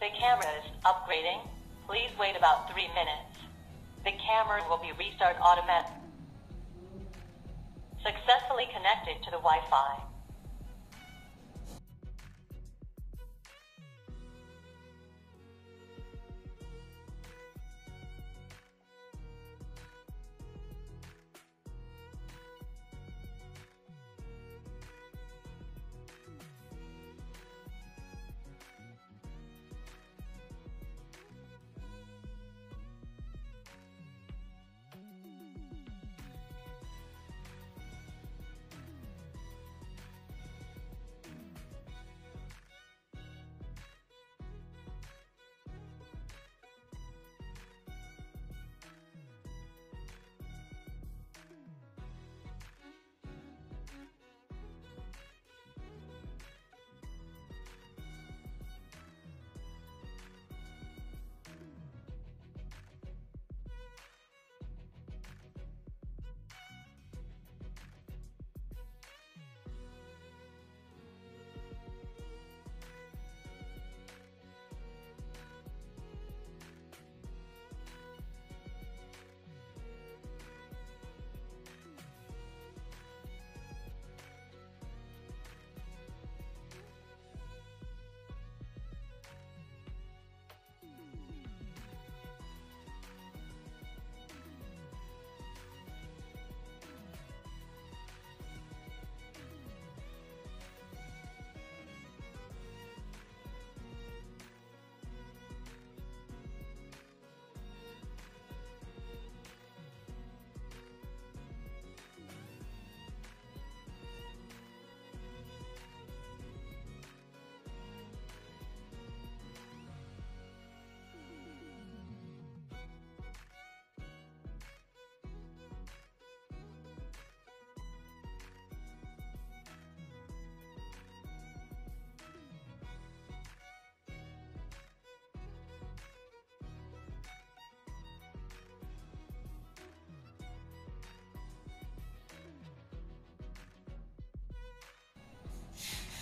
The camera is upgrading. Please wait about three minutes. The camera will be restart automatic. Successfully connected to the Wi-Fi.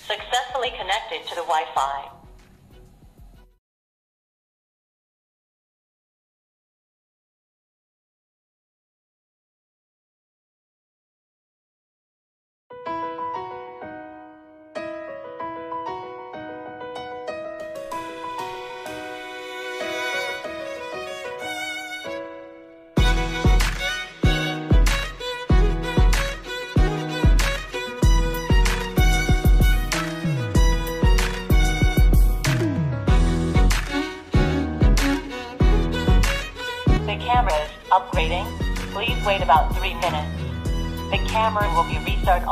Successfully connected to the Wi-Fi. Wait about three minutes. The camera will be restart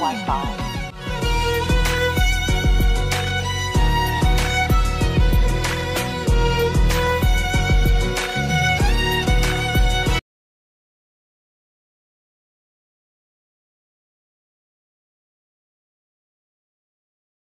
外八